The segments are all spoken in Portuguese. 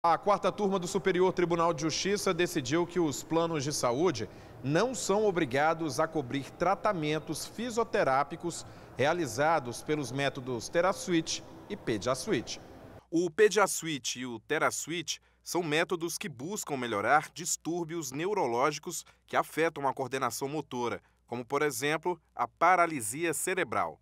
A quarta turma do Superior Tribunal de Justiça decidiu que os planos de saúde não são obrigados a cobrir tratamentos fisioterápicos realizados pelos métodos TeraSuite e PediaSuite. O PediaSuite e o TeraSuite são métodos que buscam melhorar distúrbios neurológicos que afetam a coordenação motora, como, por exemplo, a paralisia cerebral.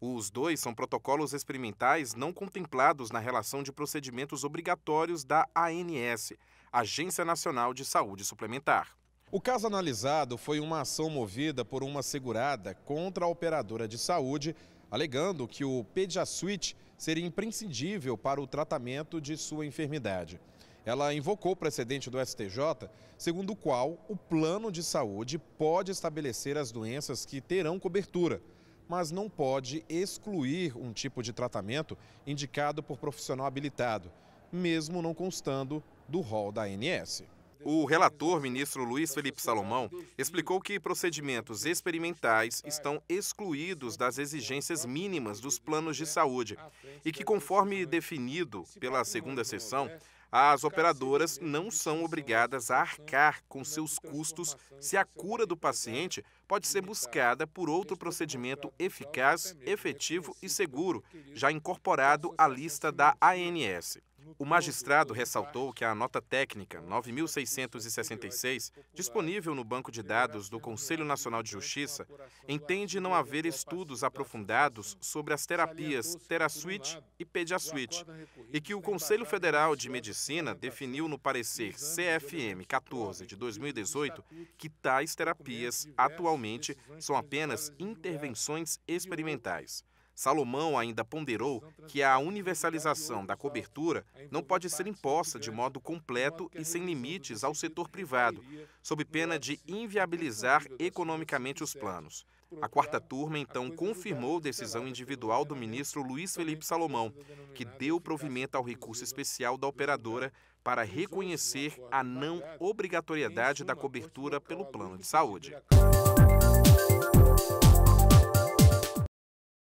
Os dois são protocolos experimentais não contemplados na relação de procedimentos obrigatórios da ANS, Agência Nacional de Saúde Suplementar. O caso analisado foi uma ação movida por uma segurada contra a operadora de saúde, alegando que o PediaSuite seria imprescindível para o tratamento de sua enfermidade. Ela invocou o precedente do STJ, segundo o qual o plano de saúde pode estabelecer as doenças que terão cobertura mas não pode excluir um tipo de tratamento indicado por profissional habilitado, mesmo não constando do rol da ANS. O relator, ministro Luiz Felipe Salomão, explicou que procedimentos experimentais estão excluídos das exigências mínimas dos planos de saúde e que, conforme definido pela segunda sessão, as operadoras não são obrigadas a arcar com seus custos se a cura do paciente pode ser buscada por outro procedimento eficaz, efetivo e seguro, já incorporado à lista da ANS. O magistrado ressaltou que a nota técnica 9666, disponível no banco de dados do Conselho Nacional de Justiça, entende não haver estudos aprofundados sobre as terapias TeraSuite e PediaSuite e que o Conselho Federal de Medicina definiu no parecer CFM 14 de 2018 que tais terapias atualmente são apenas intervenções experimentais. Salomão ainda ponderou que a universalização da cobertura não pode ser imposta de modo completo e sem limites ao setor privado, sob pena de inviabilizar economicamente os planos. A quarta turma então confirmou decisão individual do ministro Luiz Felipe Salomão, que deu provimento ao recurso especial da operadora para reconhecer a não obrigatoriedade da cobertura pelo plano de saúde.